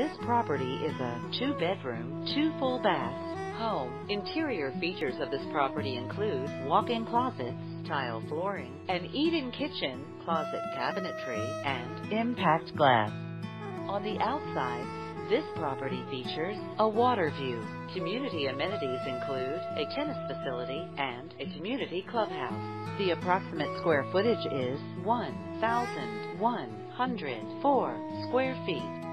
This property is a two bedroom, two full bath home. Interior features of this property include walk-in closets, tile flooring, an eat-in kitchen, closet cabinetry, and impact glass. On the outside, this property features a water view. Community amenities include a tennis facility and a community clubhouse. The approximate square footage is 1,104 square feet.